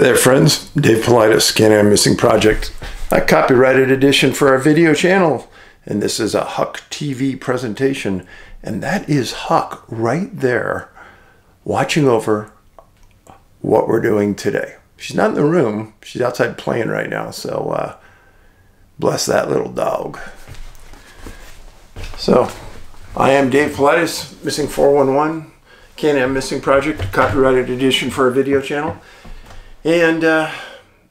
Hey there, friends. Dave Paulides, Can-Am Missing Project, a copyrighted edition for our video channel. And this is a Huck TV presentation. And that is Huck right there watching over what we're doing today. She's not in the room. She's outside playing right now. So uh, bless that little dog. So I am Dave Paulides, Missing 411, Can-Am Missing Project, copyrighted edition for our video channel. And uh,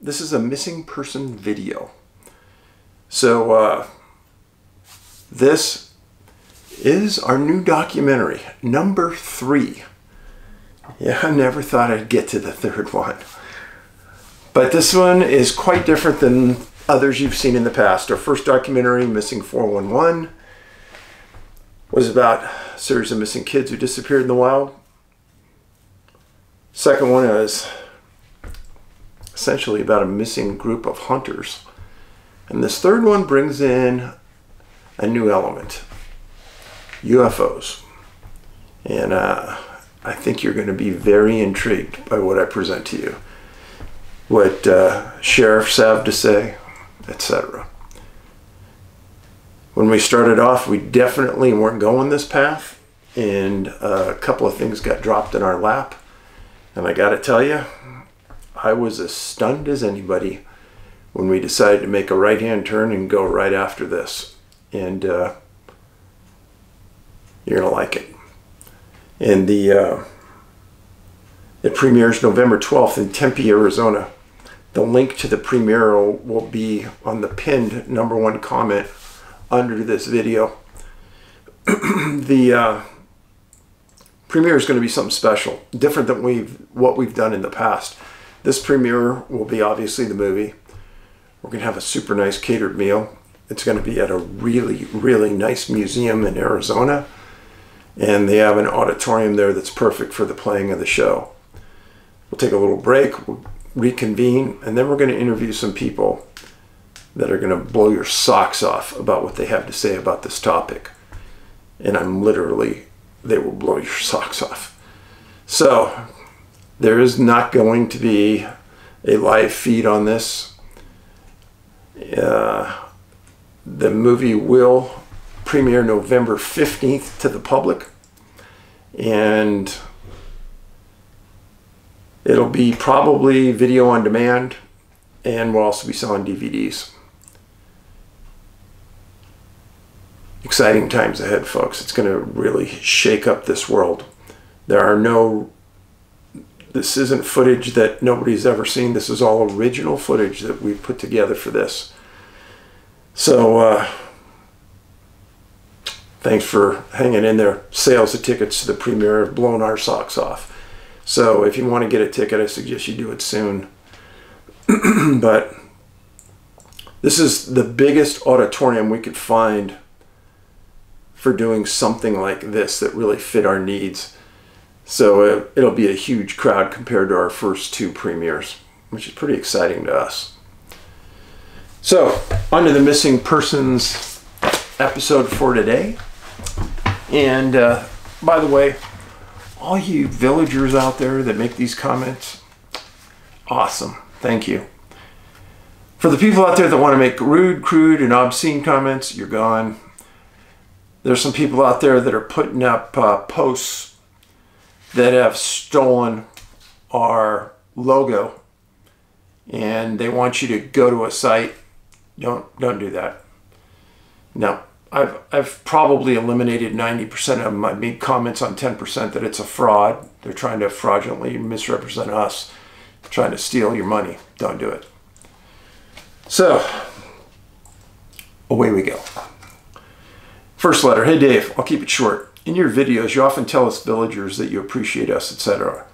this is a missing person video. So uh, this is our new documentary, number three. Yeah, I never thought I'd get to the third one. But this one is quite different than others you've seen in the past. Our first documentary, Missing 411, was about a series of missing kids who disappeared in the wild. Second one is essentially about a missing group of hunters. And this third one brings in a new element UFOs. And uh, I think you're going to be very intrigued by what I present to you, what uh, sheriffs have to say, etc. When we started off, we definitely weren't going this path, and a couple of things got dropped in our lap. And I got to tell you, I was as stunned as anybody when we decided to make a right hand turn and go right after this. And uh, you're going to like it. And the uh, it premieres November 12th in Tempe, Arizona. The link to the premiere will, be on the pinned number one comment under this video. the uh, premiere is going to be something special, different than we've what we've done in the past. This premiere will be obviously the movie. We're going to have a super nice catered meal. It's going to be at a really, really nice museum in Arizona. And they have an auditorium there that's perfect for the playing of the show. We'll take a little break, we'll reconvene, and then we're going to interview some people that are going to blow your socks off about what they have to say about this topic. And I'm literally, they will blow your socks off. So, there is not going to be a live feed on this. Uh, the movie will premiere November 15th to the public. And it'll be probably video on demand and we'll also be selling DVDs. Exciting times ahead, folks. It's going to really shake up this world. There are no this isn't footage that nobody's ever seen. This is all original footage that we put together for this. So, uh, thanks for hanging in there. Sales of tickets to the premiere have blown our socks off. So, if you want to get a ticket, I suggest you do it soon. but this is the biggest auditorium we could find for doing something like this that really fit our needs. So it, it'll be a huge crowd compared to our first two premieres, which is pretty exciting to us. So, on to the missing persons episode for today. And uh, by the way, all you villagers out there that make these comments, awesome. Thank you. For the people out there that want to make rude, crude, and obscene comments, you're gone. There's some people out there that are putting up uh, posts that have stolen our logo and they want you to go to a site don't don't do that no I've, I've probably eliminated 90% of. I made comments on 10% that it's a fraud. They're trying to fraudulently misrepresent us, trying to steal your money. Don't do it. So, away we go. First letter Hey Dave, I'll keep it short. In your videos, you often tell us villagers that you appreciate us, etc.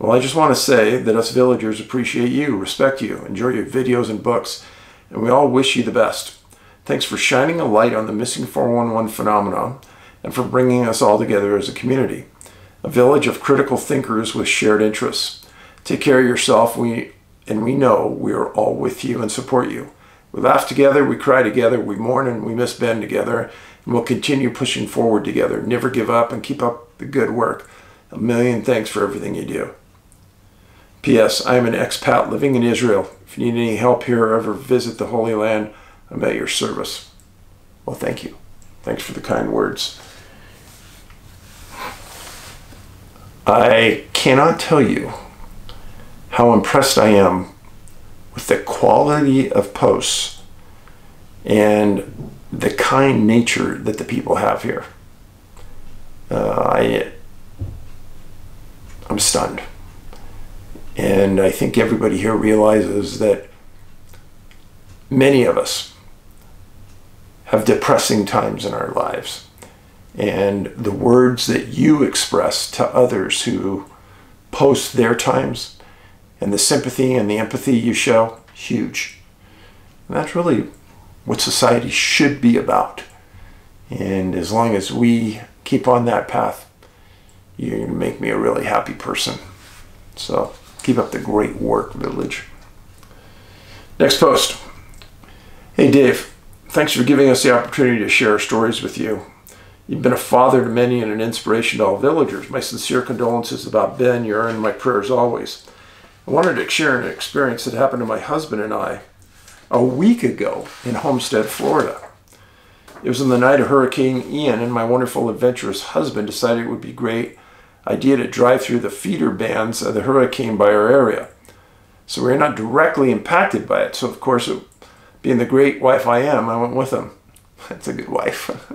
Well, I just want to say that us villagers appreciate you, respect you, enjoy your videos and books, and we all wish you the best. Thanks for shining a light on the missing 411 phenomenon and for bringing us all together as a community. A village of critical thinkers with shared interests. Take care of yourself, we, and we know we are all with you and support you. We laugh together, we cry together, we mourn and we miss Ben together, and we'll continue pushing forward together. Never give up and keep up the good work. A million thanks for everything you do. P.S. I am an expat living in Israel. If you need any help here or ever visit the Holy Land, I'm at your service. Well, thank you. Thanks for the kind words. I cannot tell you how impressed I am with the quality of posts and the kind nature that the people have here. Uh, I, I'm stunned. And I think everybody here realizes that many of us have depressing times in our lives. And the words that you express to others who post their times and the sympathy and the empathy you show, huge. And that's really what society should be about. And as long as we keep on that path, you're going to make me a really happy person. So keep up the great work, Village. Next post. Hey, Dave. Thanks for giving us the opportunity to share our stories with you. You've been a father to many and an inspiration to all villagers. My sincere condolences about Ben. You're in my prayers always. I wanted to share an experience that happened to my husband and I a week ago in Homestead, Florida. It was on the night of Hurricane Ian, and my wonderful adventurous husband decided it would be a great idea to drive through the feeder bands of the hurricane by our area. So we are not directly impacted by it. So, of course, it, being the great wife I am, I went with him. That's a good wife.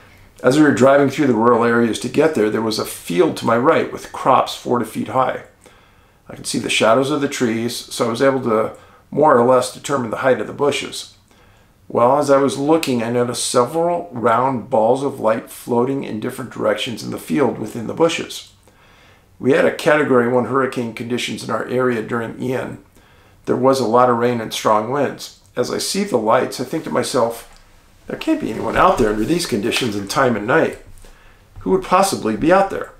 As we were driving through the rural areas to get there, there was a field to my right with crops four to feet high. I could see the shadows of the trees, so I was able to more or less determine the height of the bushes. Well, as I was looking, I noticed several round balls of light floating in different directions in the field within the bushes. We had a Category 1 hurricane conditions in our area during Ian. There was a lot of rain and strong winds. As I see the lights, I think to myself, there can't be anyone out there under these conditions in time and night. Who would possibly be out there?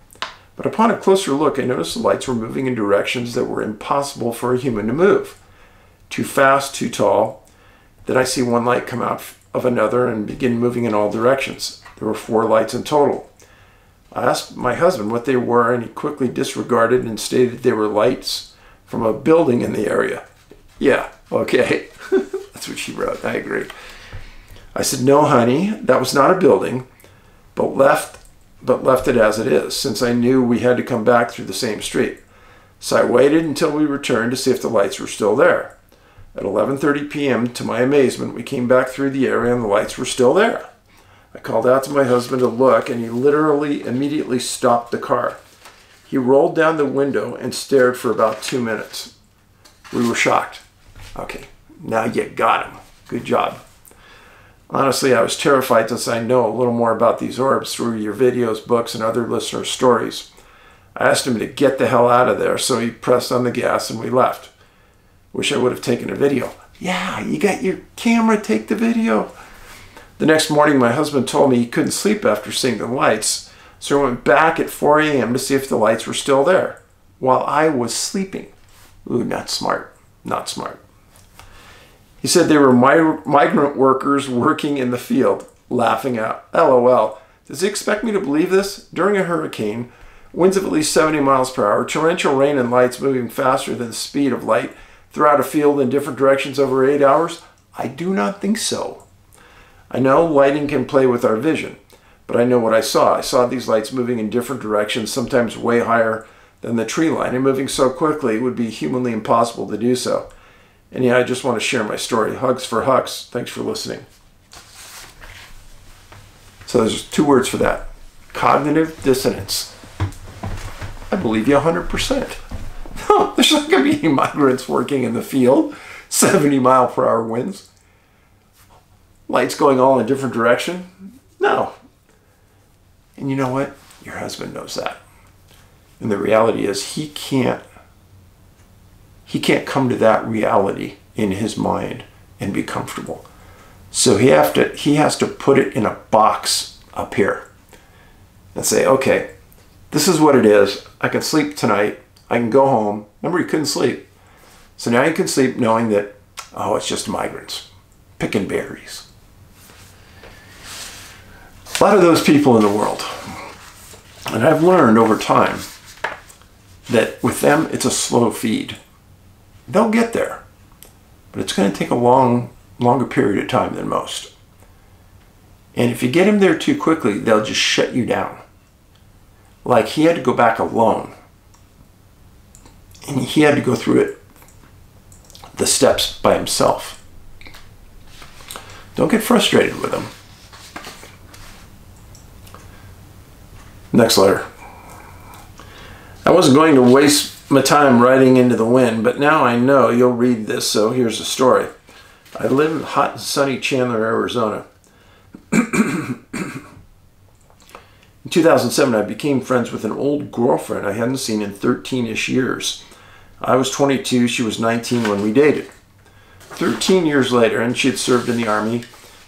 But upon a closer look, I noticed the lights were moving in directions that were impossible for a human to move. Too fast, too tall. Then I see one light come out of another and begin moving in all directions. There were four lights in total. I asked my husband what they were, and he quickly disregarded and stated they were lights from a building in the area. Yeah, okay. That's what she wrote. I agree. I said, "No, honey, that was not a building, but left but left it as it is, since I knew we had to come back through the same street. So I waited until we returned to see if the lights were still there. At 11:30 p.m., to my amazement, we came back through the area and the lights were still there. I called out to my husband to look, and he literally immediately stopped the car. He rolled down the window and stared for about two minutes. We were shocked. Okay, now you got him. Good job. Honestly, I was terrified since I know a little more about these orbs through your videos, books, and other listener stories. I asked him to get the hell out of there, so he pressed on the gas and we left. Wish I would have taken a video. Yeah, you got your camera, take the video. The next morning, my husband told me he couldn't sleep after seeing the lights, so I went back at 4 a.m. to see if the lights were still there while I was sleeping. Ooh, not smart. Not smart. He said they were migrant workers working in the field, laughing out. LOL. Does he expect me to believe this? During a hurricane, winds of at least 70 miles per hour, torrential rain and lights moving faster than the speed of light throughout a field in different directions over eight hours? I do not think so. I know lighting can play with our vision, but I know what I saw. I saw these lights moving in different directions, sometimes way higher than the tree line, and moving so quickly it would be humanly impossible to do so. And yeah, I just want to share my story. Hugs for Hux. Thanks for listening. So there's two words for that cognitive dissonance. I believe you 100%. There's not going to be any migrants working in the field, 70 mile per hour winds, lights going all in a different direction. No. And you know what? Your husband knows that. And the reality is, he can't he can't come to that reality in his mind and be comfortable. So he have to he has to put it in a box up here and say, okay, this is what it is. I can sleep tonight. I can go home. Remember, he couldn't sleep. So now he can sleep knowing that, oh, it's just migrants picking berries. A lot of those people in the world. And I've learned over time that with them, it's a slow feed. They'll get there, but it's going to take a long, longer period of time than most. And if you get them there too quickly, they'll just shut you down. Like he had to go back alone. And he had to go through it, the steps by himself. Don't get frustrated with him. Next letter. I wasn't going to waste my time writing into the wind, but now I know you'll read this, so here's the story. I live in hot and sunny Chandler, Arizona. in 2007, I became friends with an old girlfriend I hadn't seen in 13 ish years. I was 22, she was 19 when we dated. 13 years later, and she had served in the Army,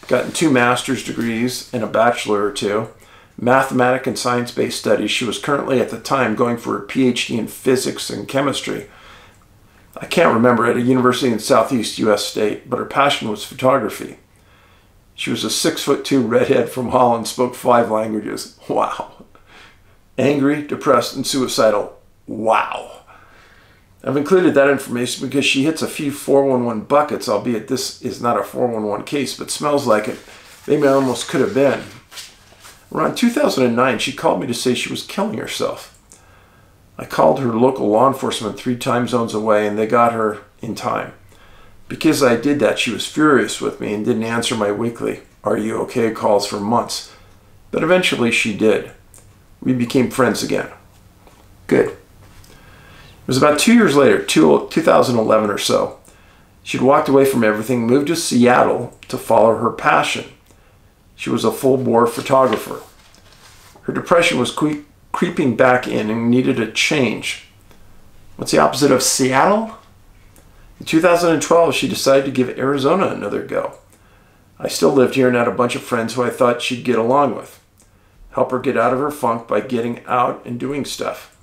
gotten two master's degrees and a bachelor or two, mathematics and science-based studies. She was currently at the time going for a PhD in physics and chemistry. I can't remember at a university in southeast U.S. state, but her passion was photography. She was a six foot two redhead from Holland, spoke five languages. Wow. Angry, depressed, and suicidal. Wow. I've included that information because she hits a few 411 buckets, albeit this is not a 411 case, but smells like it. Maybe almost could have been. Around 2009, she called me to say she was killing herself. I called her local law enforcement three time zones away and they got her in time. Because I did that, she was furious with me and didn't answer my weekly, Are you okay? calls for months. But eventually she did. We became friends again. Good. It was about two years later, 2011 or so. She'd walked away from everything, moved to Seattle to follow her passion. She was a full bore photographer. Her depression was cre- creeping back in and needed a change. What's the opposite of Seattle? In 2012, she decided to give Arizona another go. I still lived here and had a bunch of friends who I thought she'd get along with. Help her get out of her funk by getting out and doing stuff.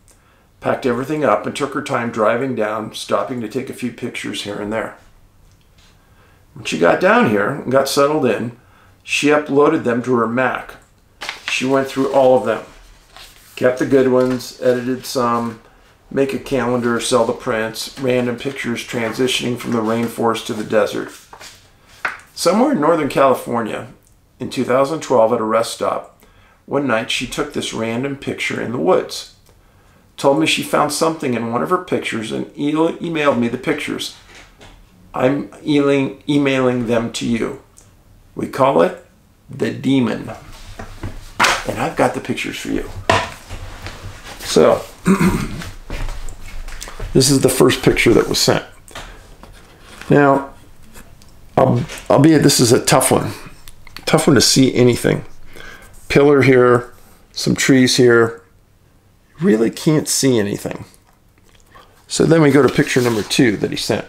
Packed everything up and took her time driving down, stopping to take a few pictures here and there. When she got down here and got settled in, she uploaded them to her Mac. She went through all of them, kept the good ones, edited some, make a calendar, sell the prints, random pictures transitioning from the rainforest to the desert. Somewhere in Northern California, in 2012 at a rest stop, one night she took this random picture in the woods. Told me she found something in one of her pictures and e- emailed me the pictures. I'm emailing, emailing them to you. We call it the demon. And I've got the pictures for you. So, this is the first picture that was sent. Now, um, I'll be. this is a tough one, tough one to see anything. Pillar here, some trees here. Really can't see anything. So then we go to picture number two that he sent.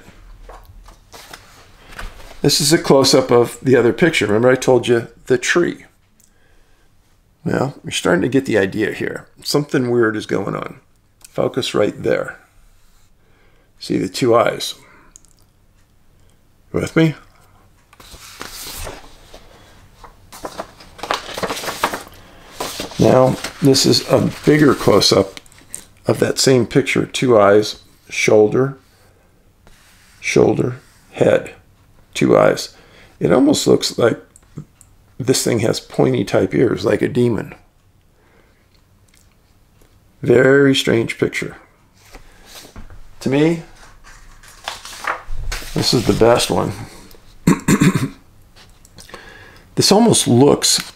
This is a close-up of the other picture. Remember I told you the tree. Now, you're starting to get the idea here. Something weird is going on. Focus right there. See the two eyes. With me? Now, this is a bigger close-up of that same picture. Two eyes, shoulder, shoulder, head two eyes. It almost looks like this thing has pointy type ears, like a demon. Very strange picture. To me, this is the best one. this almost looks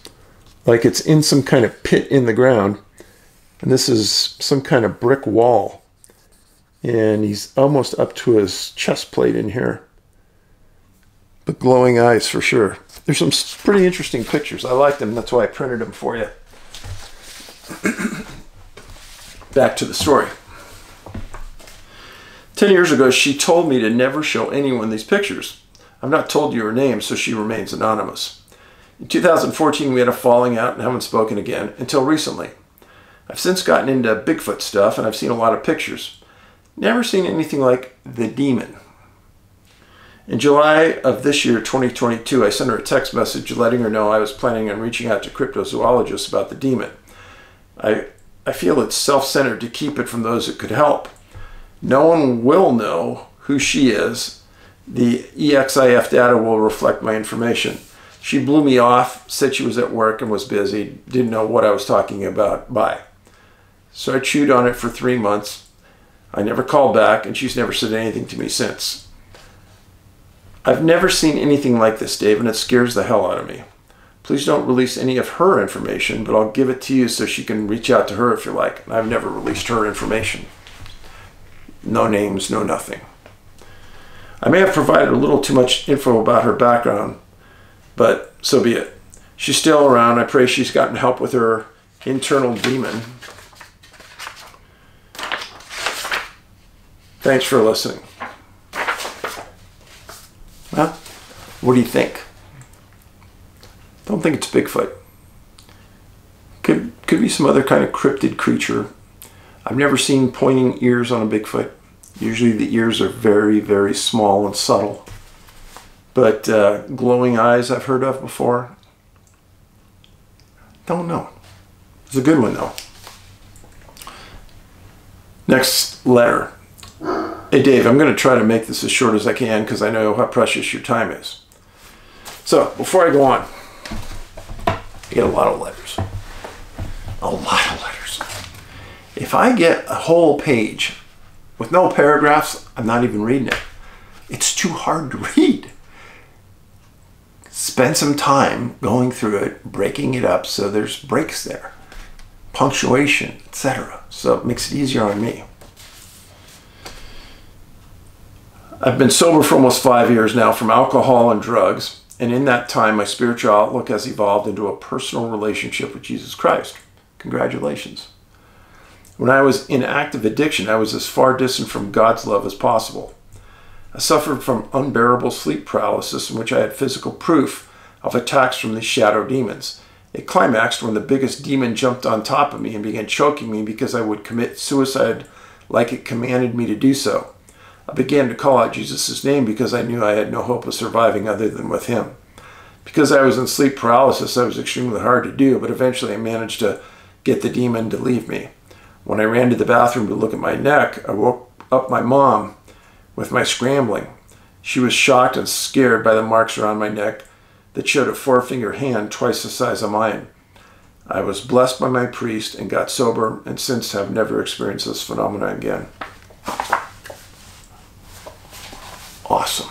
like it's in some kind of pit in the ground, and this is some kind of brick wall. And he's almost up to his chest plate in here but glowing eyes for sure. There's some pretty interesting pictures. I like them. That's why I printed them for you. Back to the story. Ten years ago, she told me to never show anyone these pictures. I've not told you her name, so she remains anonymous. In 2014, we had a falling out and haven't spoken again until recently. I've since gotten into Bigfoot stuff and I've seen a lot of pictures. Never seen anything like the demon. In July of this year, 2022, I sent her a text message letting her know I was planning on reaching out to cryptozoologists about the demon. I I feel it's self centered to keep it from those that could help. No one will know who she is. The EXIF data will reflect my information. She blew me off, said she was at work and was busy, didn't know what I was talking about. Bye. So I chewed on it for three months. I never called back, and she's never said anything to me since. I've never seen anything like this, Dave, and it scares the hell out of me. Please don't release any of her information, but I'll give it to you so she can reach out to her if you like. I've never released her information. No names, no nothing. I may have provided a little too much info about her background, but so be it. She's still around. I pray she's gotten help with her internal demon. Thanks for listening. Well, what do you think? Don't think it's Bigfoot. Could could be some other kind of cryptid creature. I've never seen pointing ears on a Bigfoot. Usually the ears are very, very small and subtle. But uh, glowing eyes I've heard of before. Don't know. It's a good one though. Next letter. Hey Dave, I'm going to try to make this as short as I can because I know how precious your time is. So before I go on, I get a lot of letters. A lot of letters. If I get a whole page with no paragraphs, I'm not even reading it. It's too hard to read. Spend some time going through it, breaking it up so there's breaks there, punctuation, etc. So it makes it easier on me. I've been sober for almost five years now from alcohol and drugs, and in that time, my spiritual outlook has evolved into a personal relationship with Jesus Christ. Congratulations. When I was in active addiction, I was as far distant from God's love as possible. I suffered from unbearable sleep paralysis, in which I had physical proof of attacks from these shadow demons. It climaxed when the biggest demon jumped on top of me and began choking me because I would commit suicide like it commanded me to do so. I began to call out Jesus' name because I knew I had no hope of surviving other than with him. Because I was in sleep paralysis, that was extremely hard to do, but eventually I managed to get the demon to leave me. When I ran to the bathroom to look at my neck, I woke up my mom with my scrambling. She was shocked and scared by the marks around my neck that showed a four-finger hand twice the size of mine. I was blessed by my priest and got sober, and since have never experienced this phenomenon again. Awesome.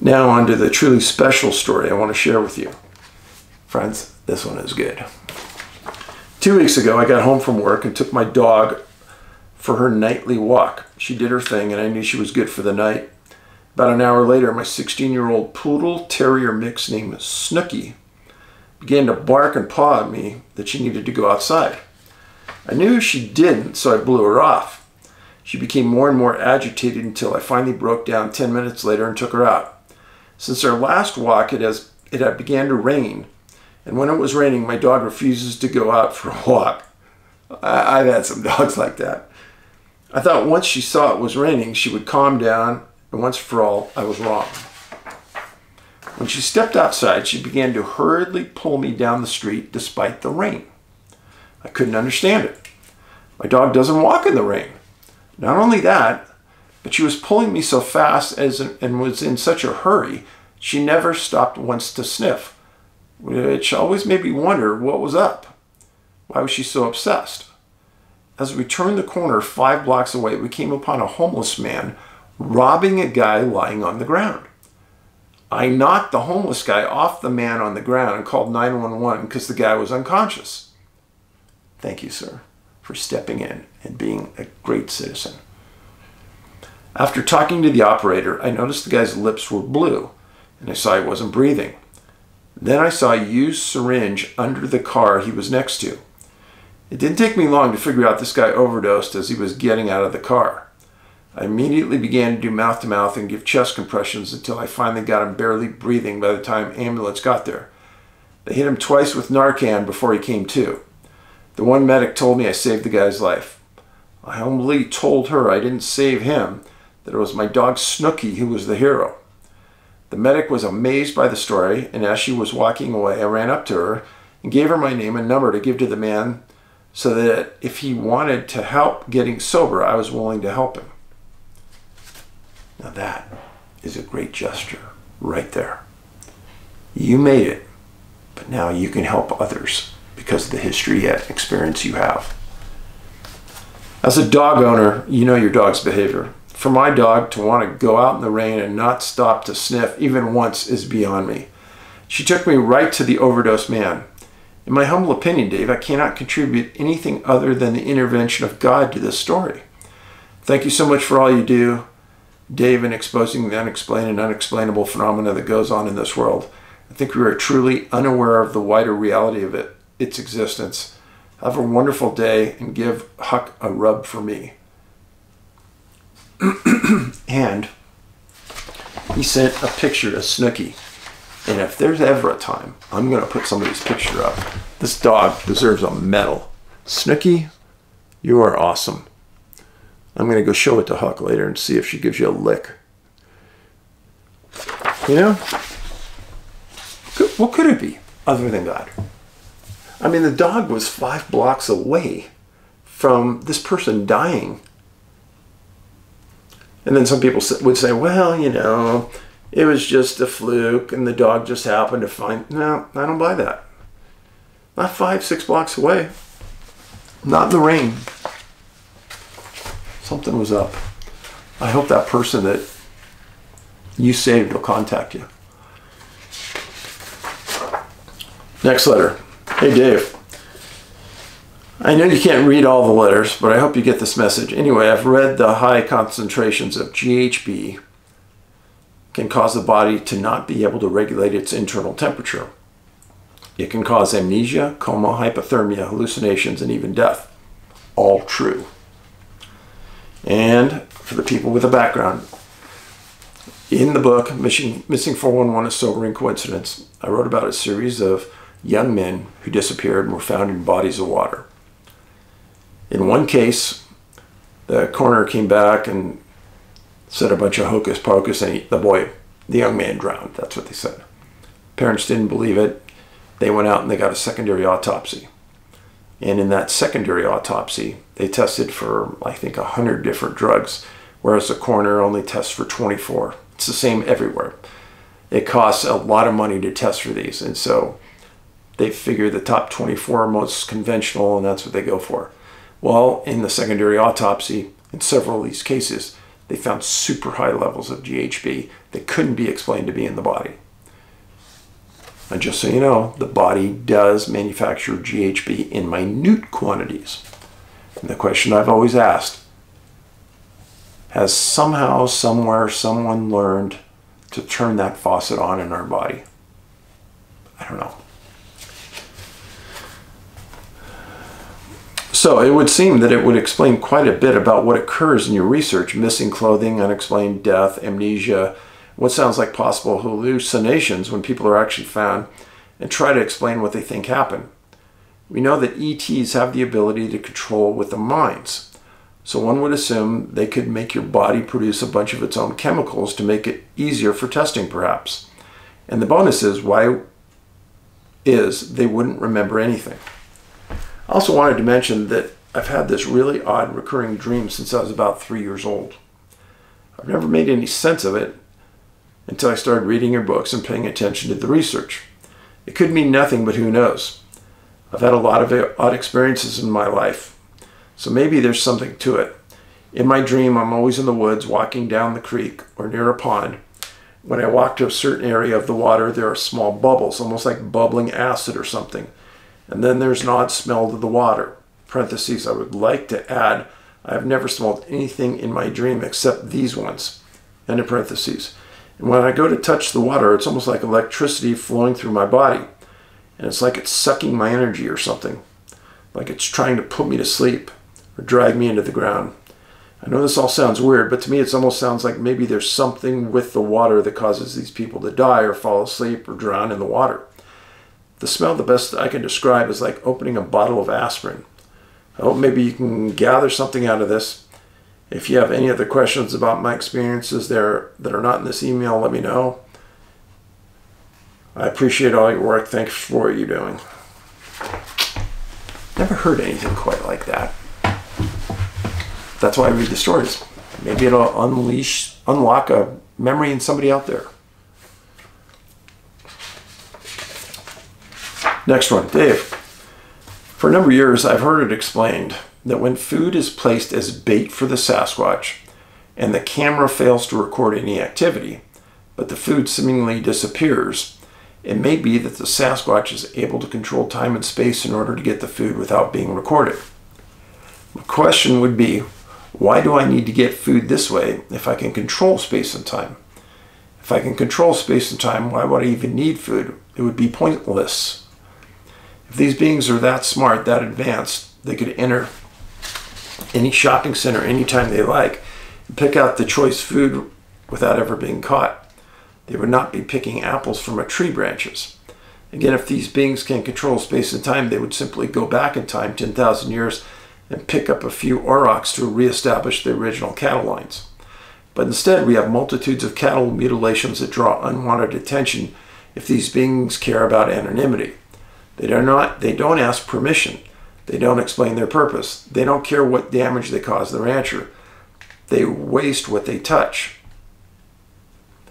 Now, on to the truly special story I want to share with you. Friends, this one is good. Two weeks ago, I got home from work and took my dog for her nightly walk. She did her thing, and I knew she was good for the night. About an hour later, my 16 year old poodle terrier mix named Snooky began to bark and paw at me that she needed to go outside. I knew she didn't, so I blew her off. She became more and more agitated until I finally broke down 10 minutes later and took her out. Since our last walk, it, has, it had began to rain, and when it was raining, my dog refuses to go out for a walk. I, I've had some dogs like that. I thought once she saw it was raining, she would calm down, and once for all, I was wrong. When she stepped outside, she began to hurriedly pull me down the street despite the rain. I couldn't understand it. My dog doesn't walk in the rain. Not only that, but she was pulling me so fast as, and was in such a hurry, she never stopped once to sniff, which always made me wonder what was up. Why was she so obsessed? As we turned the corner five blocks away, we came upon a homeless man robbing a guy lying on the ground. I knocked the homeless guy off the man on the ground and called 911 because the guy was unconscious. Thank you, sir, for stepping in and being a great citizen. After talking to the operator, I noticed the guy's lips were blue and I saw he wasn't breathing. Then I saw a used syringe under the car he was next to. It didn't take me long to figure out this guy overdosed as he was getting out of the car. I immediately began to do mouth to mouth and give chest compressions until I finally got him barely breathing by the time ambulance got there. They hit him twice with Narcan before he came to. The one medic told me I saved the guy's life. I humbly told her I didn't save him, that it was my dog Snooky who was the hero. The medic was amazed by the story, and as she was walking away, I ran up to her and gave her my name and number to give to the man so that if he wanted to help getting sober, I was willing to help him. Now that is a great gesture right there. You made it, but now you can help others because of the history and experience you have. As a dog owner, you know your dog's behavior. For my dog to want to go out in the rain and not stop to sniff even once is beyond me. She took me right to the overdose man. In my humble opinion, Dave, I cannot contribute anything other than the intervention of God to this story. Thank you so much for all you do, Dave, in exposing the unexplained and unexplainable phenomena that goes on in this world. I think we are truly unaware of the wider reality of it, its existence. Have a wonderful day and give Huck a rub for me. and he sent a picture of Snooky. And if there's ever a time, I'm going to put somebody's picture up. This dog deserves a medal. Snooky, you are awesome. I'm going to go show it to Huck later and see if she gives you a lick. You know? What could it be other than God? I mean, the dog was five blocks away from this person dying. And then some people would say, well, you know, it was just a fluke and the dog just happened to find. No, I don't buy that. Not five, six blocks away. Not in the rain. Something was up. I hope that person that you saved will contact you. Next letter. Hey, Dave. I know you can't read all the letters, but I hope you get this message. Anyway, I've read the high concentrations of GHB can cause the body to not be able to regulate its internal temperature. It can cause amnesia, coma, hypothermia, hallucinations, and even death. All true. And for the people with a background, in the book, Missing, Missing 411 A Sobering Coincidence, I wrote about a series of young men who disappeared and were found in bodies of water. In one case, the coroner came back and said a bunch of hocus pocus, and he, the boy, the young man drowned. That's what they said. Parents didn't believe it. They went out and they got a secondary autopsy. And in that secondary autopsy, they tested for, I think, 100 different drugs, whereas the coroner only tests for 24. It's the same everywhere. It costs a lot of money to test for these. And so they figure the top 24 are most conventional, and that's what they go for. Well, in the secondary autopsy, in several of these cases, they found super high levels of GHB that couldn't be explained to be in the body. And just so you know, the body does manufacture GHB in minute quantities. And the question I've always asked has somehow, somewhere, someone learned to turn that faucet on in our body? I don't know. So it would seem that it would explain quite a bit about what occurs in your research missing clothing, unexplained death, amnesia, what sounds like possible hallucinations when people are actually found, and try to explain what they think happened. We know that ETs have the ability to control with the minds. So one would assume they could make your body produce a bunch of its own chemicals to make it easier for testing, perhaps. And the bonus is why is they wouldn't remember anything. I also wanted to mention that I've had this really odd recurring dream since I was about three years old. I've never made any sense of it until I started reading your books and paying attention to the research. It could mean nothing, but who knows? I've had a lot of odd experiences in my life, so maybe there's something to it. In my dream, I'm always in the woods walking down the creek or near a pond. When I walk to a certain area of the water, there are small bubbles, almost like bubbling acid or something. And then there's an odd smell to the water. Parentheses, I would like to add, I have never smelled anything in my dream except these ones. End of parentheses. And when I go to touch the water, it's almost like electricity flowing through my body. And it's like it's sucking my energy or something. Like it's trying to put me to sleep or drag me into the ground. I know this all sounds weird, but to me it almost sounds like maybe there's something with the water that causes these people to die or fall asleep or drown in the water. The smell, the best I can describe, is like opening a bottle of aspirin. I hope maybe you can gather something out of this. If you have any other questions about my experiences there that are not in this email, let me know. I appreciate all your work. Thanks for what you're doing. Never heard anything quite like that. That's why I read the stories. Maybe it'll unleash, unlock a memory in somebody out there. Next one, Dave. For a number of years, I've heard it explained that when food is placed as bait for the Sasquatch and the camera fails to record any activity, but the food seemingly disappears, it may be that the Sasquatch is able to control time and space in order to get the food without being recorded. The question would be why do I need to get food this way if I can control space and time? If I can control space and time, why would I even need food? It would be pointless. If these beings are that smart, that advanced, they could enter any shopping center anytime they like and pick out the choice food without ever being caught. They would not be picking apples from a tree branches. Again, if these beings can control space and time, they would simply go back in time 10,000 years and pick up a few aurochs to reestablish the original cattle lines. But instead, we have multitudes of cattle mutilations that draw unwanted attention if these beings care about anonymity. They do not they don't ask permission. They don't explain their purpose. They don't care what damage they cause the rancher. They waste what they touch.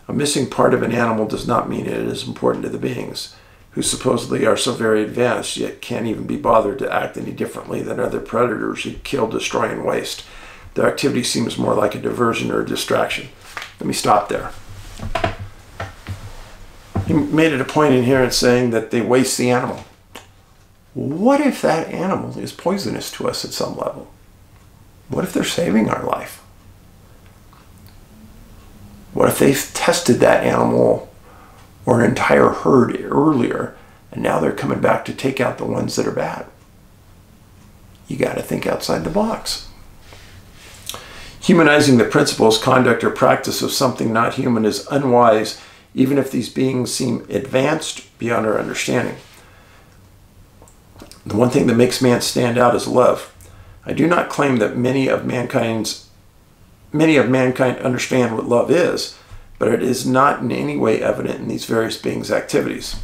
A missing part of an animal does not mean it is important to the beings, who supposedly are so very advanced yet can't even be bothered to act any differently than other predators who kill, destroy, and waste. Their activity seems more like a diversion or a distraction. Let me stop there. He made it a point in here in saying that they waste the animal. What if that animal is poisonous to us at some level? What if they're saving our life? What if they've tested that animal or an entire herd earlier and now they're coming back to take out the ones that are bad? You got to think outside the box. Humanizing the principles, conduct, or practice of something not human is unwise, even if these beings seem advanced beyond our understanding. The one thing that makes man stand out is love. I do not claim that many of mankind's many of mankind understand what love is, but it is not in any way evident in these various beings' activities.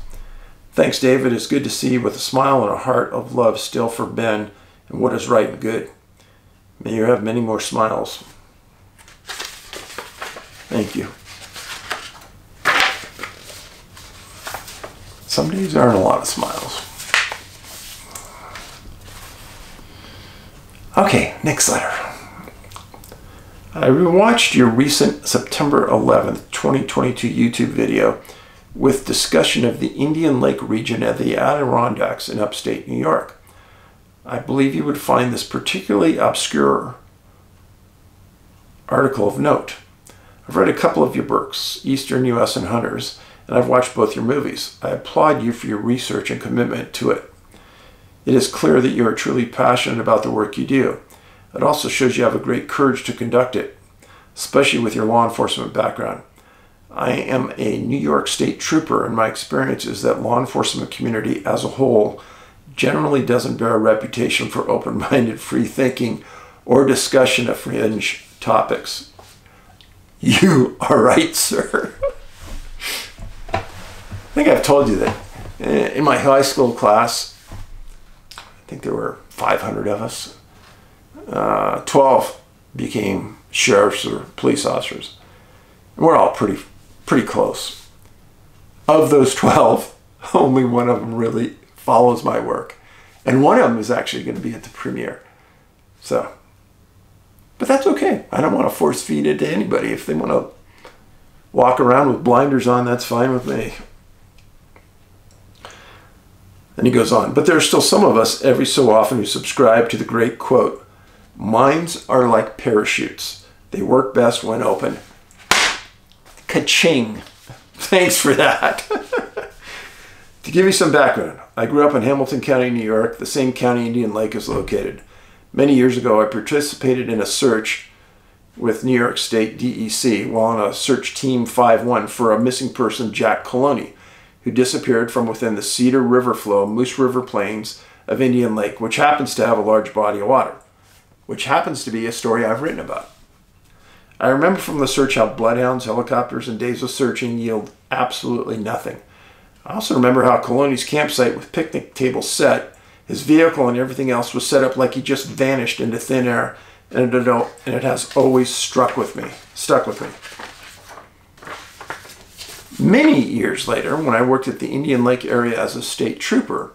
Thanks, David. It's good to see you with a smile and a heart of love still for Ben and what is right and good. May you have many more smiles. Thank you. Some days aren't a lot of smiles. Okay, next letter. I rewatched your recent September 11th, 2022 YouTube video with discussion of the Indian Lake region of the Adirondacks in upstate New York. I believe you would find this particularly obscure article of note. I've read a couple of your books, Eastern U.S. and Hunters, and I've watched both your movies. I applaud you for your research and commitment to it. It is clear that you are truly passionate about the work you do. It also shows you have a great courage to conduct it, especially with your law enforcement background. I am a New York State trooper, and my experience is that law enforcement community as a whole generally doesn't bear a reputation for open-minded free thinking or discussion of fringe topics. You are right, sir. I think I've told you that in my high school class, think there were 500 of us uh, 12 became sheriffs or police officers. We're all pretty, pretty close. Of those 12, only one of them really follows my work. And one of them is actually going to be at the premiere. So, but that's okay. I don't want to force feed it to anybody. If they want to walk around with blinders on, that's fine with me. And he goes on, but there are still some of us every so often who subscribe to the great quote Minds are like parachutes. They work best when open. Ka-ching. Thanks for that. to give you some background, I grew up in Hamilton County, New York, the same county Indian Lake is located. Many years ago, I participated in a search with New York State DEC while on a search team 5-1 for a missing person, Jack Coloni, who disappeared from within the Cedar River flow, Moose River Plains of Indian Lake, which happens to have a large body of water which happens to be a story I've written about. I remember from the search how bloodhounds, helicopters, and days of searching yield absolutely nothing. I also remember how Coloni's campsite with picnic table set His vehicle and everything else was set up like he just vanished into thin air, and it, and it has always struck with me, stuck with me. Many years later, when I worked at the Indian Lake area as a state trooper,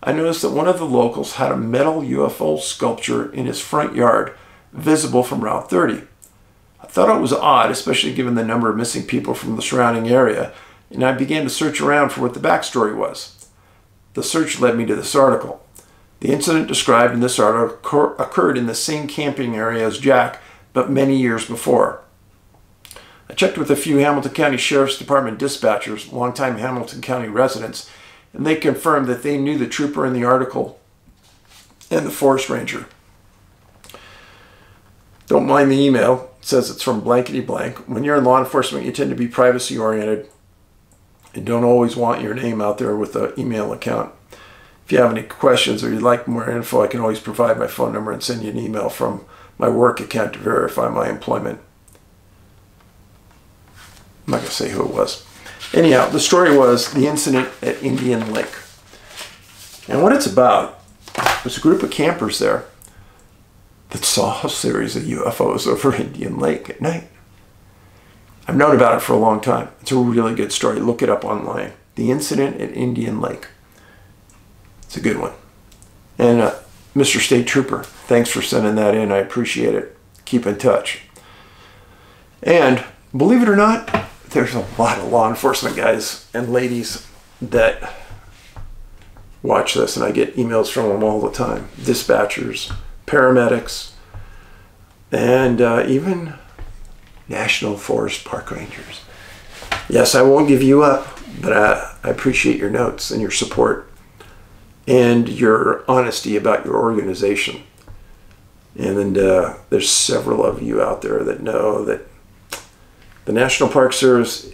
I noticed that one of the locals had a metal UFO sculpture in his front yard, visible from Route 30. I thought it was odd, especially given the number of missing people from the surrounding area, and I began to search around for what the backstory was. The search led me to this article. The incident described in this article occurred in the same camping area as Jack, but many years before. I checked with a few Hamilton County Sheriff's Department dispatchers, longtime Hamilton County residents, and they confirmed that they knew the trooper in the article and the forest ranger. Don't mind the email. It says it's from blankety blank. When you're in law enforcement, you tend to be privacy oriented and don't always want your name out there with an email account. If you have any questions or you'd like more info, I can always provide my phone number and send you an email from my work account to verify my employment. I'm not going to say who it was. Anyhow, the story was the incident at Indian Lake. And what it's about, there's a group of campers there that saw a series of UFOs over Indian Lake at night. I've known about it for a long time. It's a really good story. Look it up online. The incident at Indian Lake. It's a good one. And uh, Mr. State Trooper, thanks for sending that in. I appreciate it. Keep in touch. And believe it or not, there's a lot of law enforcement guys and ladies that watch this, and I get emails from them all the time. Dispatchers, paramedics, and uh, even National Forest Park Rangers. Yes, I won't give you up, but I, I appreciate your notes and your support and your honesty about your organization. And uh, there's several of you out there that know that the National Park Service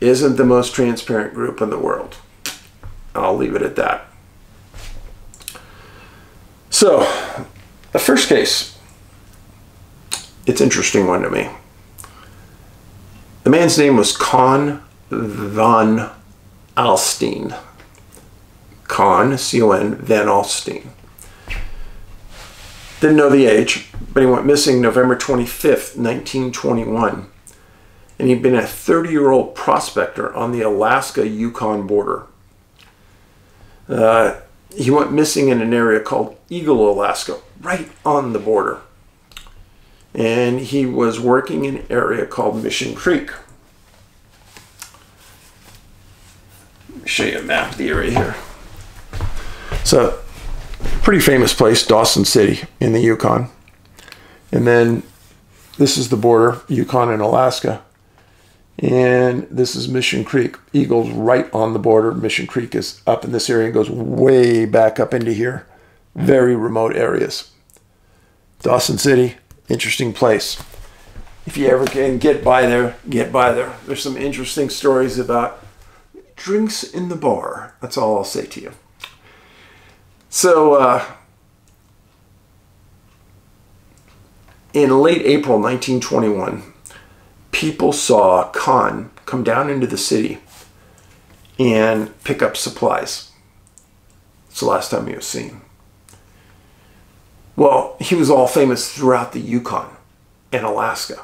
isn't the most transparent group in the world. I'll leave it at that. So, the first case, it's interesting one to me. The man's name was Con van Alstyne. Con, C-O-N, Van Alstyne. Didn't know the age, but he went missing November 25th, 1921 and he'd been a 30 year old prospector on the Alaska Yukon border. Uh, he went missing in an area called Eagle, Alaska, right on the border. And he was working in an area called Mission Creek. Let me show you a map of the area here. So, pretty famous place, Dawson City in the Yukon. And then this is the border, Yukon and Alaska. And this is Mission Creek. Eagle's right on the border. Mission Creek is up in this area and goes way back up into here. Very remote areas. Dawson City, interesting place. If you ever can get by there, get by there. There's some interesting stories about drinks in the bar. That's all I'll say to you. So, uh, in late April 1921, people saw Con come down into the city and pick up supplies. It's the last time he was seen. Well, he was all famous throughout the Yukon and Alaska.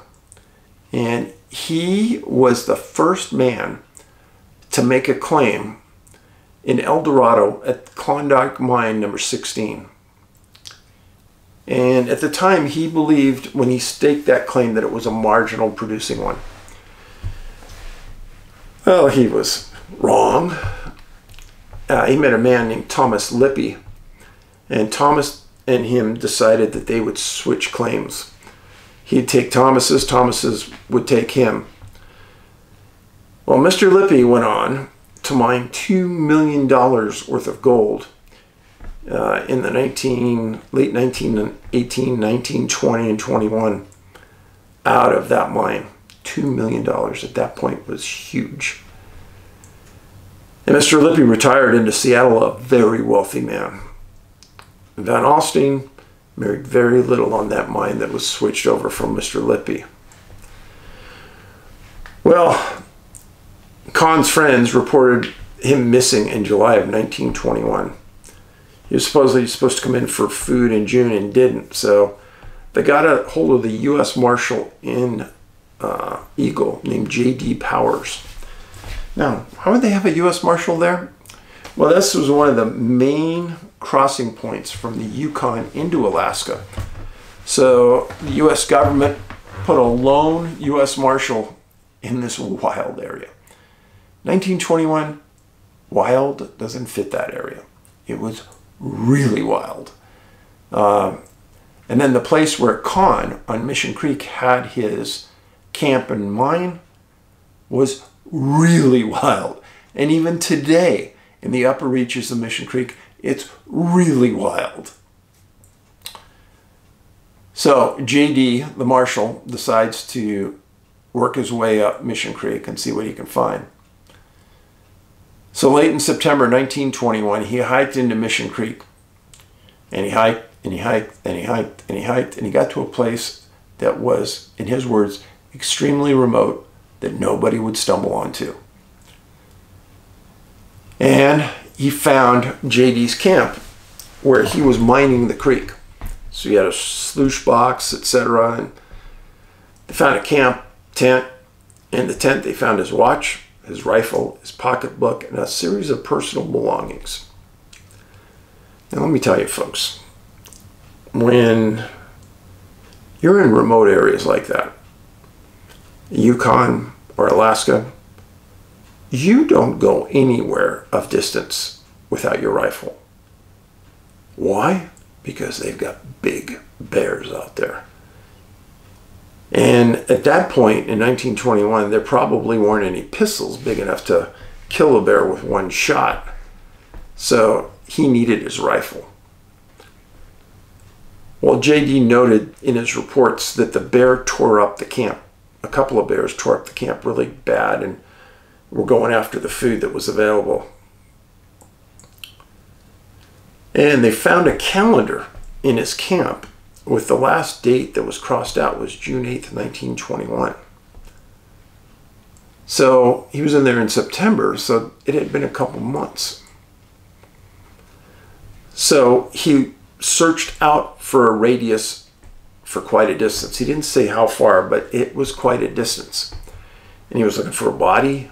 And he was the first man to make a claim in El Dorado at Klondike Mine number 16. And at the time, he believed when he staked that claim that it was a marginal producing one. Well, he was wrong. Uh, he met a man named Thomas Lippy, and Thomas and him decided that they would switch claims. He'd take Thomas's, Thomas's would take him. Well, Mr. Lippy went on to mine $2 million worth of gold uh, in the 19 late 1918 19 20 and 21 out of that mine $2 million at that point was huge. And mr lippy retired into seattle a very wealthy man. Van alstyne married very little on that mine that was switched over from mr lippy. Well Con's friends reported him missing in July of 1921 He was supposedly supposed to come in for food in June and didn't. So they got a hold of the U.S. Marshal in uh, Eagle named J.D. Powers. Now, how would they have a U.S. Marshal there? Well, this was one of the main crossing points from the Yukon into Alaska. So the U.S. government put a lone U.S. Marshal in this wild area. 1921, wild doesn't fit that area. It was really wild. Uh, and then the place where Con on Mission Creek had his camp and mine was really wild. And even today, in the upper reaches of Mission Creek, it's really wild. So JD, the marshal, decides to work his way up Mission Creek and see what he can find. So late in September 1921, he hiked into Mission Creek. And he hiked, and he hiked, and he hiked, and he hiked, and he got to a place that was, in his words, extremely remote that nobody would stumble onto. And he found JD's camp where he was mining the creek. So he had a sluice box, etc. And they found a camp tent. In the tent, they found his watch, his rifle, his pocketbook, and a series of personal belongings. Now, let me tell you, folks, when you're in remote areas like that, Yukon or Alaska, you don't go anywhere of distance without your rifle. Why? Because they've got big bears out there. And at that point in 1921, there probably weren't any pistols big enough to kill a bear with one shot. So he needed his rifle. Well, JD noted in his reports that the bear tore up the camp. A couple of bears tore up the camp really bad and were going after the food that was available. And they found a calendar in his camp with the last date that was crossed out was June 8th, 1921. So he was in there in September, so it had been a couple months. So he searched out for a radius for quite a distance. He didn't say how far, but it was quite a distance. And he was looking for a body.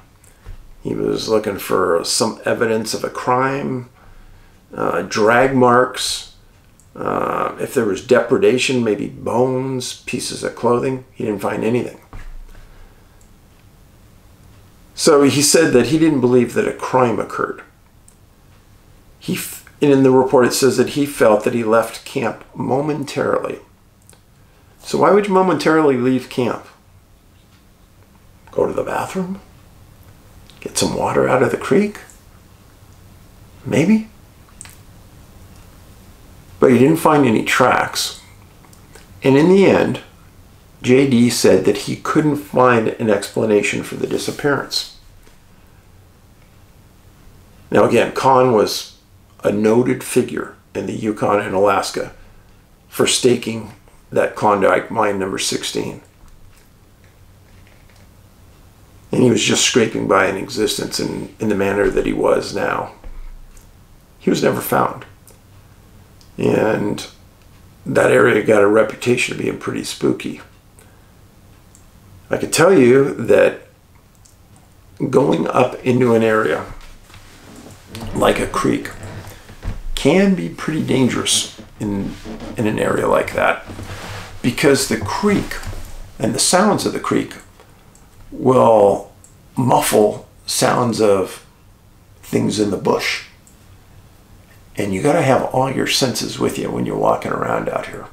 He was looking for some evidence of a crime, uh, drag marks, uh, if there was depredation, maybe bones, pieces of clothing. He didn't find anything. So he said that he didn't believe that a crime occurred. He, and in the report it says that he felt that he left camp momentarily. So why would you momentarily leave camp? Go to the bathroom? Get some water out of the creek? Maybe? But he didn't find any tracks. And in the end, JD said that he couldn't find an explanation for the disappearance. Now, again, Con was a noted figure in the Yukon and Alaska for staking that Klondike mine number 16. And he was just scraping by in existence in, in the manner that he was now. He was never found. And that area got a reputation of being pretty spooky. I can tell you that going up into an area like a creek can be pretty dangerous in, in an area like that because the creek and the sounds of the creek will muffle sounds of things in the bush. And you got to have all your senses with you when you're walking around out here.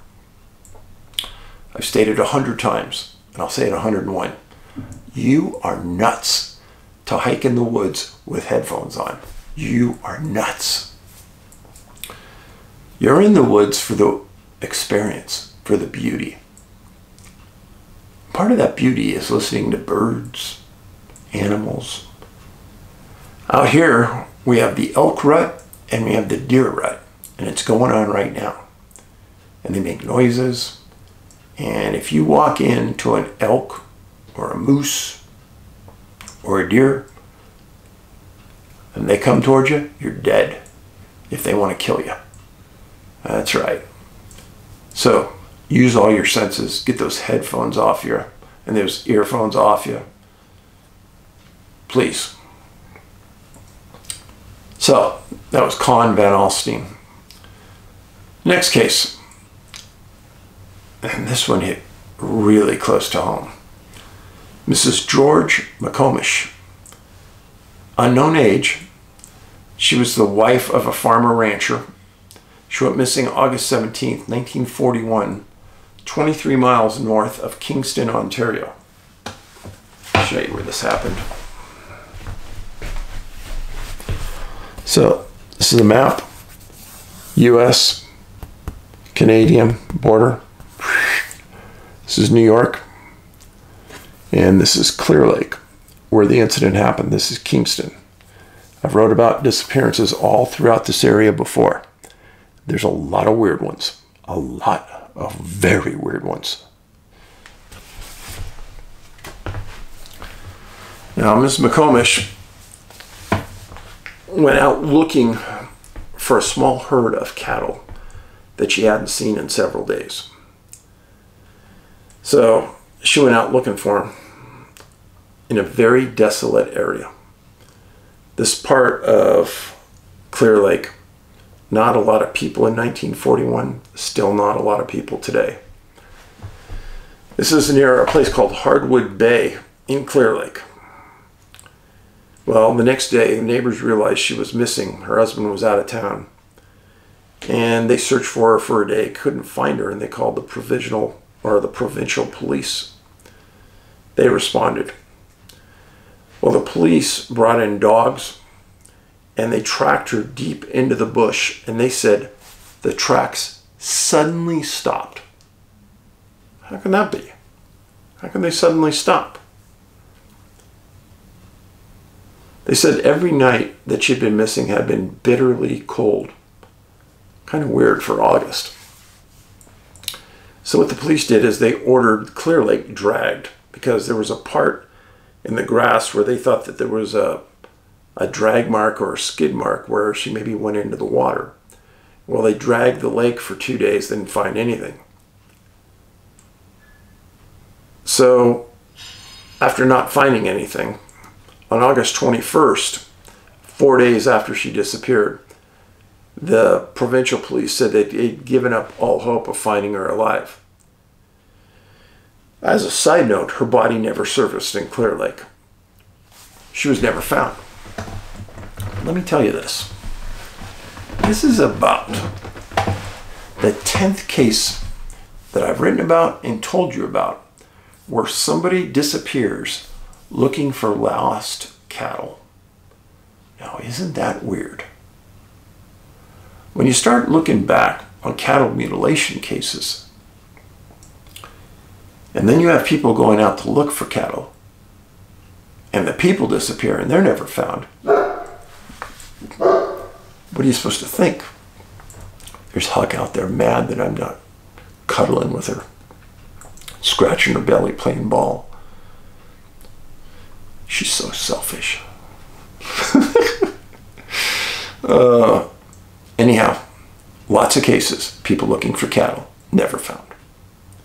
I've stated a hundred times, and I'll say it a hundred and one. You are nuts to hike in the woods with headphones on. You are nuts. You're in the woods for the experience, for the beauty. Part of that beauty is listening to birds, animals. Out here, we have the elk rut and we have the deer rut, and it's going on right now. And they make noises. And if you walk into an elk or a moose or a deer and they come towards you, you're dead if they want to kill you. That's right. So use all your senses. Get those headphones off you and those earphones off you. Please. So that was Con Van Alstyne. Next case. And this one hit really close to home. Mrs. George McComish. Unknown age. She was the wife of a farmer rancher. She went missing August 17, 1941, 23 miles north of Kingston, Ontario. I'll show you where this happened. So, this is a map. US, Canadian border. This is New York. And this is Clear Lake, where the incident happened. This is Kingston. I've wrote about disappearances all throughout this area before. There's a lot of weird ones. A lot of very weird ones. Now, Ms. McComish went out looking for a small herd of cattle that she hadn't seen in several days. So she went out looking for them in a very desolate area. This part of Clear Lake, not a lot of people in 1941, still not a lot of people today. This is near a place called Hardwood Bay in Clear Lake. Well, the next day, the neighbors realized she was missing. Her husband was out of town. And they searched for her for a day, couldn't find her, and they called the provisional or the provincial police. They responded. Well, the police brought in dogs and they tracked her deep into the bush and they said the tracks suddenly stopped. How can that be? How can they suddenly stop? They said every night that she'd been missing had been bitterly cold. Kind of weird for August. So what the police did is they ordered Clear Lake dragged because there was a part in the grass where they thought that there was a, a drag mark or a skid mark where she maybe went into the water. Well, they dragged the lake for two days, didn't find anything. So after not finding anything, on August 21st, four days after she disappeared, the provincial police said that they'd given up all hope of finding her alive. As a side note, her body never surfaced in Clear Lake. She was never found. Let me tell you this. This is about the 10th case that I've written about and told you about where somebody disappears looking for lost cattle. Now, isn't that weird? When you start looking back on cattle mutilation cases, and then you have people going out to look for cattle, and the people disappear and they're never found, what are you supposed to think? There's Huck out there mad that I'm not cuddling with her, scratching her belly, playing ball. She's so selfish. uh, Anyhow, lots of cases, people looking for cattle, never found.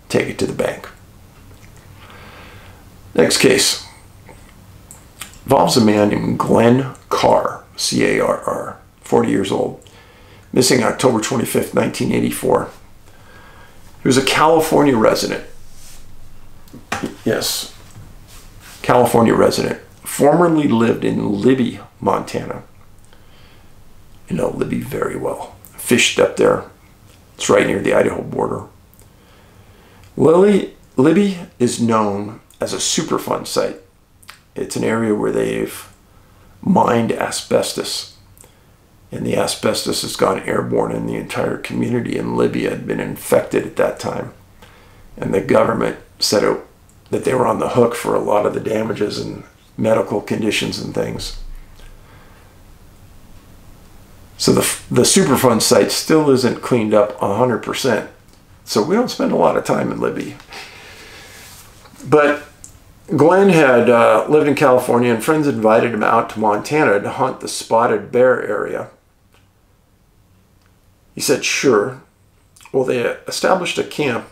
Take it to the bank. Next case involves a man named Glen Carr, C A R R, 40 years old, missing October 25th, 1984. He was a California resident. Yes, California resident. Formerly lived in Libby, Montana you know Libby very well. Fished up there. It's right near the Idaho border. Lily, Libby is known as a Superfund site. It's an area where they've mined asbestos. And the asbestos has gone airborne and the entire community in Libya had been infected at that time. And the government said it, that they were on the hook for a lot of the damages and medical conditions and things. So the, the Superfund site still isn't cleaned up 100%. So we don't spend a lot of time in Libby. But Glen had uh, lived in California and friends invited him out to Montana to hunt the spotted bear area. He said, sure. Well, they established a camp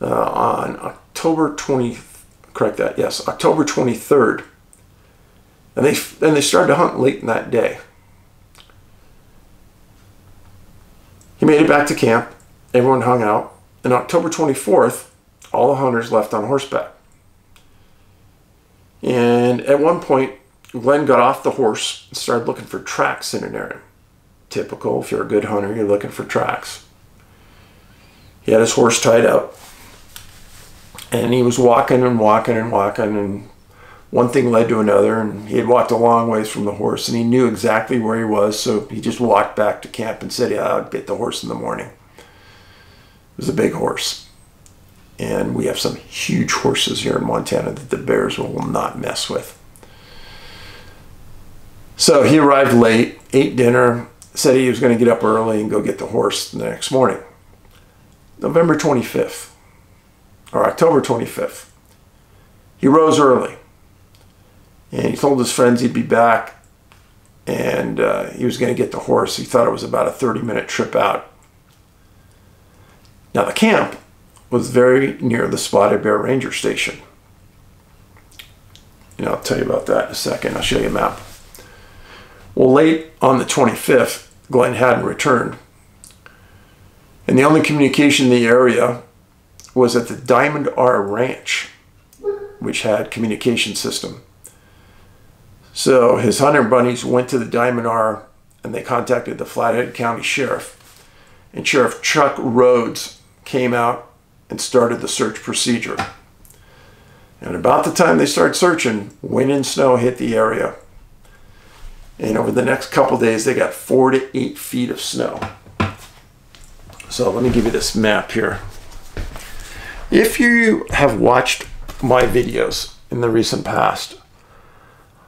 uh, on October 20, correct that, yes, October 23rd. And they, and they started to hunt late in that day. He made it back to camp. Everyone hung out. And October 24th, all the hunters left on horseback. And at one point, Glen got off the horse and started looking for tracks in an area. Typical, if you're a good hunter, you're looking for tracks. He had his horse tied up. And he was walking and walking and walking, and one thing led to another. And he had walked a long ways from the horse, and he knew exactly where he was. So he just walked back to camp and said, Yeah, I'd get the horse in the morning. It was a big horse. And we have some huge horses here in Montana that the bears will not mess with. So he arrived late, ate dinner, said he was going to get up early and go get the horse the next morning. November 25th, or October 25th. He rose early and he told his friends he'd be back and uh, he was going to get the horse. He thought it was about a 30 minute trip out. Now, the camp was very near the Spotted Bear Ranger Station. And I'll tell you about that in a second. I'll show you a map. Well, late on the 25th, Glen hadn't returned. And the only communication in the area was at the Diamond R Ranch, which had communication system. So his hunter bunnies went to the Diamond R and they contacted the Flathead County Sheriff. And Sheriff Chuck Rhodes came out and started the search procedure. And about the time they started searching, wind and snow hit the area. And over the next couple days, they got four to eight feet of snow. So let me give you this map here. If you have watched my videos in the recent past,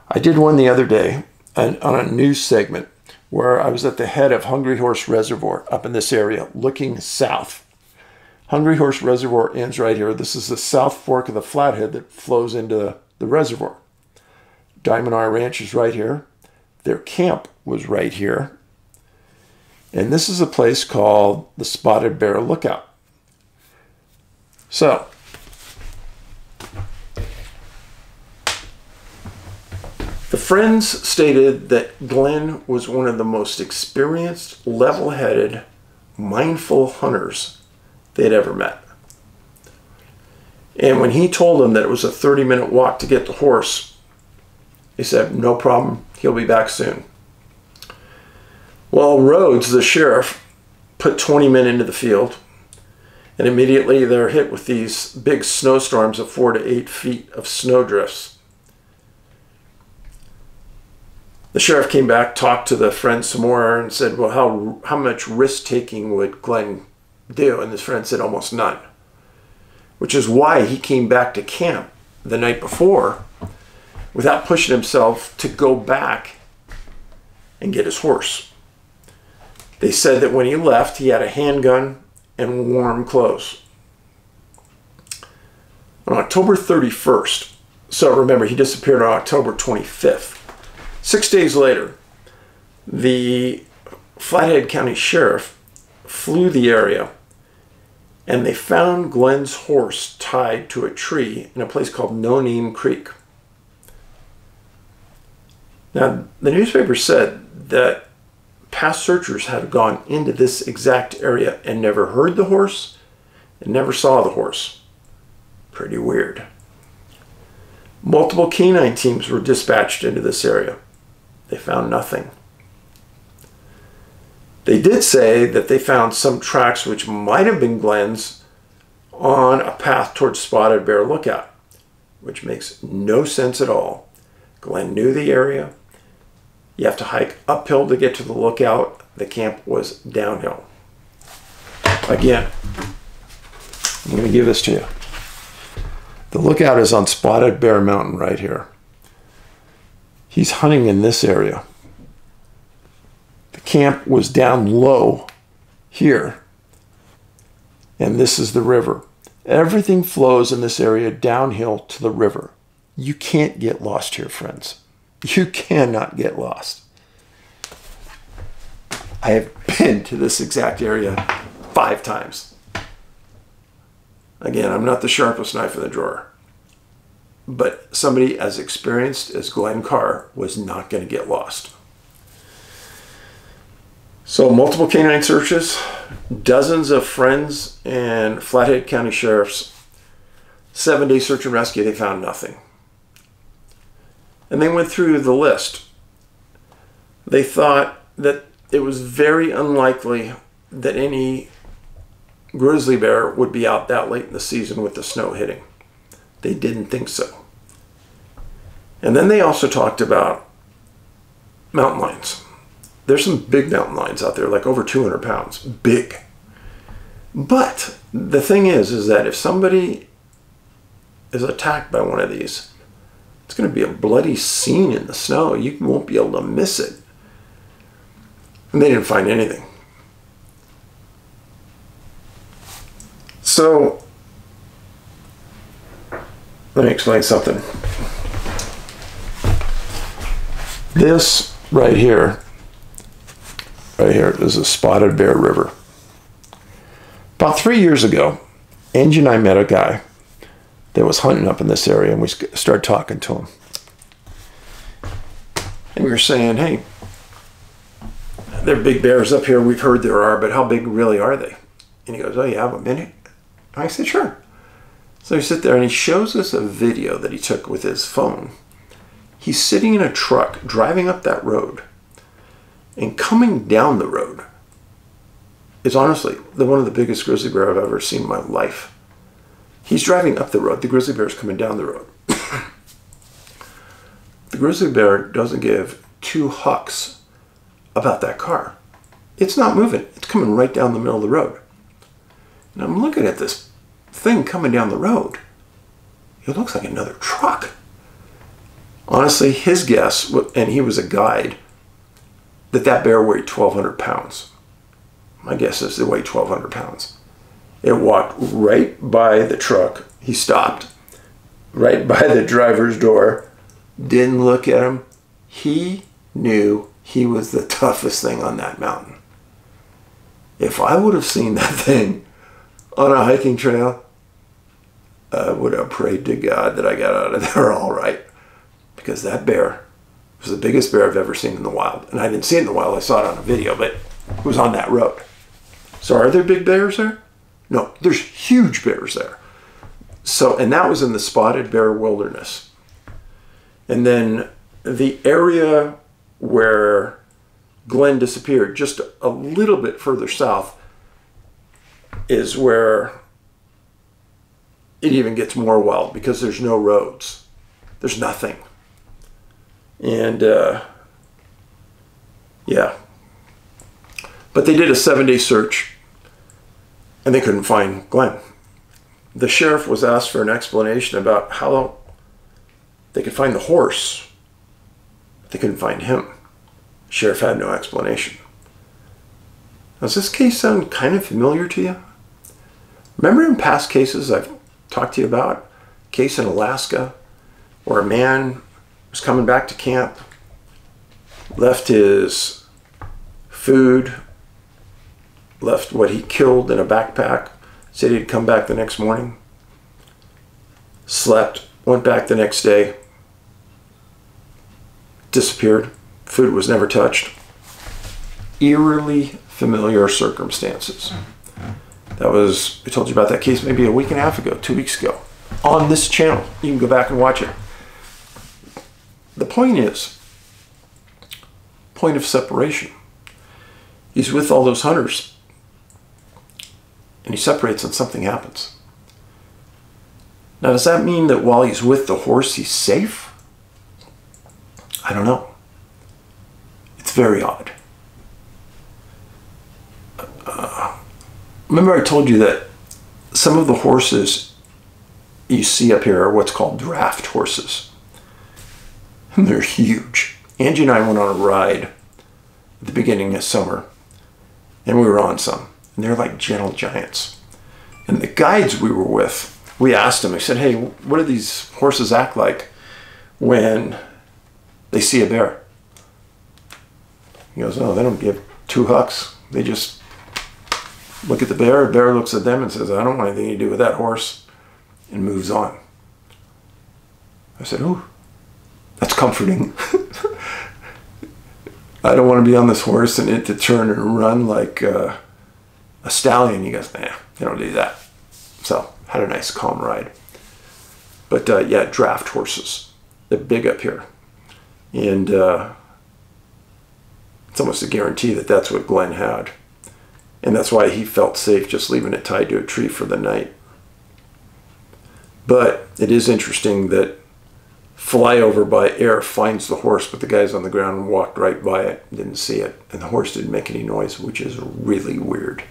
I did one the other day on a news segment where I was at the head of Hungry Horse Reservoir up in this area looking south. Hungry Horse Reservoir ends right here. This is the south fork of the Flathead that flows into the reservoir. Diamond R Ranch is right here. Their camp was right here. And this is a place called the Spotted Bear Lookout. So, the friends stated that Glen was one of the most experienced, level headed, mindful hunters they'd ever met. And when he told them that it was a 30 minute walk to get the horse, he said, No problem, he'll be back soon. Well, Rhodes, the sheriff, put 20 men into the field, and immediately they're hit with these big snowstorms of four to eight feet of snowdrifts. The sheriff came back, talked to the friend some more, and said, Well, how, how much risk taking would Glen do? And his friend said, Almost none. Which is why he came back to camp the night before without pushing himself to go back and get his horse. They said that when he left, he had a handgun and warm clothes. On October 31st, so remember, he disappeared on October 25th. Six days later, the Flathead County Sheriff flew the area and they found Glen's horse tied to a tree in a place called No Name Creek. Now, the newspaper said that past searchers had gone into this exact area and never heard the horse and never saw the horse. Pretty weird. Multiple canine teams were dispatched into this area. They found nothing. They did say that they found some tracks which might have been Glen's on a path towards Spotted Bear Lookout, which makes no sense at all. Glenn knew the area. You have to hike uphill to get to the lookout. The camp was downhill. Again, I'm going to give this to you. The lookout is on Spotted Bear Mountain right here. He's hunting in this area. The camp was down low here. And this is the river. Everything flows in this area downhill to the river. You can't get lost here, friends. You cannot get lost. I have been to this exact area five times. Again, I'm not the sharpest knife in the drawer. But somebody as experienced as Glen Carr was not going to get lost. So, multiple canine searches, dozens of friends and Flathead County sheriffs, seven day search and rescue, they found nothing. And they went through the list. They thought that it was very unlikely that any grizzly bear would be out that late in the season with the snow hitting. They didn't think so. And then they also talked about mountain lions. There's some big mountain lions out there, like over 200 pounds, big. But the thing is, is that if somebody is attacked by one of these, it's going to be a bloody scene in the snow. You won't be able to miss it. And they didn't find anything. So, let me explain something. This right here, right here, is a Spotted Bear River. About three years ago, Angie and I met a guy that was hunting up in this area, and we started talking to him. And we were saying, hey, there are big bears up here. We've heard there are, but how big really are they? And he goes, oh, you have a minute? I said, sure. So he sit there and he shows us a video that he took with his phone. He's sitting in a truck driving up that road and coming down the road is honestly the one of the biggest grizzly bear I've ever seen in my life. He's driving up the road. The grizzly bear is coming down the road. the grizzly bear doesn't give two hucks about that car. It's not moving. It's coming right down the middle of the road. And I'm looking at this thing coming down the road. It looks like another truck. Honestly, his guess, and he was a guide, that that bear weighed 1,200 pounds. My guess is it weighed 1,200 pounds. It walked right by the truck. He stopped right by the driver's door, didn't look at him. He knew he was the toughest thing on that mountain. If I would have seen that thing on a hiking trail, I would have prayed to God that I got out of there all right. Because that bear was the biggest bear I've ever seen in the wild. And I didn't see it in the wild, I saw it on a video, but it was on that road. So are there big bears there? No, there's huge bears there. So, and that was in the Spotted Bear Wilderness. And then the area where Glen disappeared, just a little bit further south, is where it even gets more wild because there's no roads. There's nothing. And uh, yeah. But they did a seven day search and they couldn't find Glen. The sheriff was asked for an explanation about how they could find the horse. But they couldn't find him. The sheriff had no explanation. Does this case sound kind of familiar to you? Remember in past cases I've talked to you about? Case in Alaska where a man was coming back to camp, left his food, left what he killed in a backpack, said he'd come back the next morning, slept, went back the next day, disappeared, food was never touched. Eerily familiar circumstances. That was, I told you about that case maybe a week and a half ago, two weeks ago, on this channel. You can go back and watch it. The point is, point of separation. He's with all those hunters and he separates and something happens. Now, does that mean that while he's with the horse, he's safe? I don't know. It's very odd. Uh, remember, I told you that some of the horses you see up here are what's called draft horses. And they're huge. Angie and I went on a ride at the beginning of summer, and we were on some. And they're like gentle giants. And the guides we were with, we asked them, I said, hey, what do these horses act like when they see a bear? He goes, oh, they don't give two hucks. They just look at the bear. The bear looks at them and says, I don't want anything to do with that horse, and moves on. I said, Oh, that's comforting. I don't want to be on this horse and it to turn and run like uh, a stallion. He goes, Nah, they don't do that. So, had a nice calm ride. But uh, yeah, draft horses. They're big up here. And uh, it's almost a guarantee that that's what Glen had. And that's why he felt safe just leaving it tied to a tree for the night. But it is interesting that flyover by air finds the horse, but the guys on the ground walked right by it, didn't see it, and the horse didn't make any noise, which is really weird.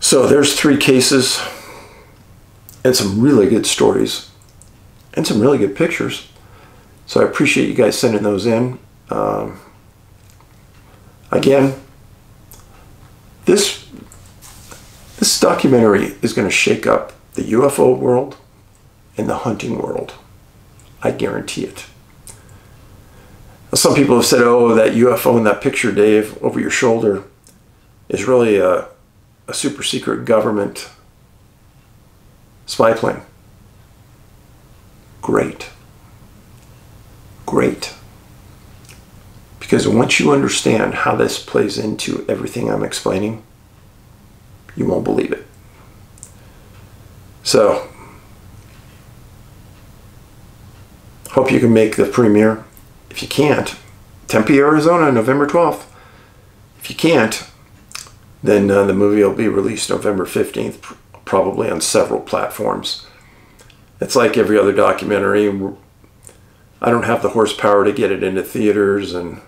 So there's three cases and some really good stories and some really good pictures. So I appreciate you guys sending those in. Um, again, this this documentary is going to shake up the UFO world and the hunting world. I guarantee it. Some people have said, oh, that UFO in that picture, Dave, over your shoulder is really a, a super secret government spy plane. Great. Great. Because once you understand how this plays into everything I'm explaining, you won't believe it. So, hope you can make the premiere. If you can't, Tempe, Arizona, November 12th. If you can't, then uh, the movie will be released November 15th, probably on several platforms. It's like every other documentary. I don't have the horsepower to get it into theaters, and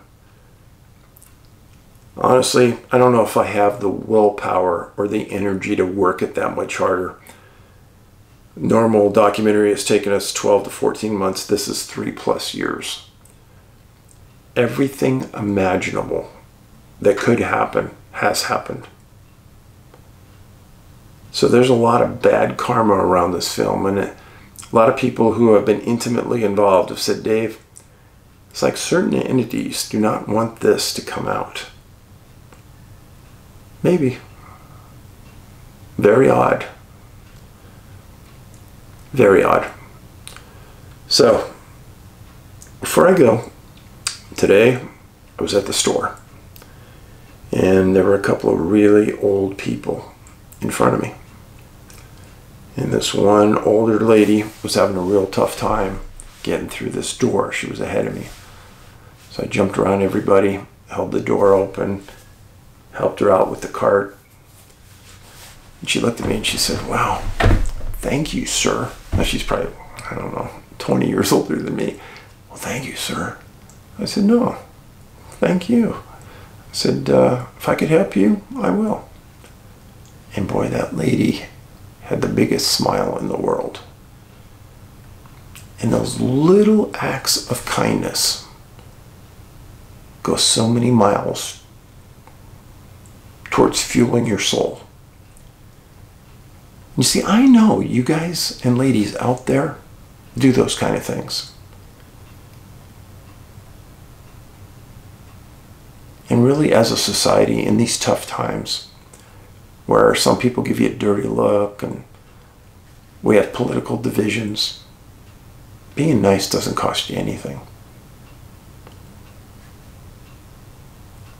honestly, I don't know if I have the willpower or the energy to work it that much harder. Normal documentary has taken us 12 to 14 months. This is three plus years. Everything imaginable that could happen has happened. So there's a lot of bad karma around this film, and a lot of people who have been intimately involved have said, Dave, it's like certain entities do not want this to come out. Maybe. Very odd. Very odd. So, before I go, today I was at the store and there were a couple of really old people in front of me. And this one older lady was having a real tough time getting through this door. She was ahead of me. So I jumped around everybody, held the door open, helped her out with the cart. And she looked at me and she said, Wow, thank you, sir. Now she's probably, I don't know, 20 years older than me. Well, thank you, sir. I said, No, thank you. Said, uh, If I could help you, I will. And boy, that lady had the biggest smile in the world. And those little acts of kindness go so many miles towards fueling your soul. You see, I know you guys and ladies out there do those kind of things. And really, as a society, in these tough times, where some people give you a dirty look and we have political divisions. Being nice doesn't cost you anything.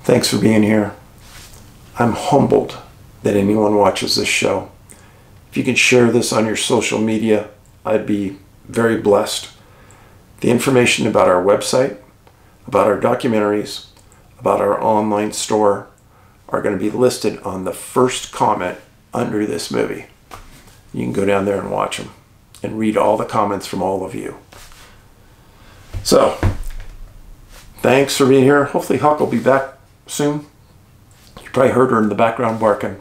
Thanks for being here. I'm humbled that anyone watches this show. If you can share this on your social media, I'd be very blessed. The information about our website, about our documentaries, about our online store, are going to be listed on the first comment under this movie. You can go down there and watch them and read all the comments from all of you. So, thanks for being here. Hopefully, Huck will be back soon. You probably heard her in the background barking.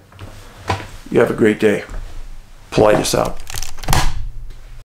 You have a great day. Paulides out.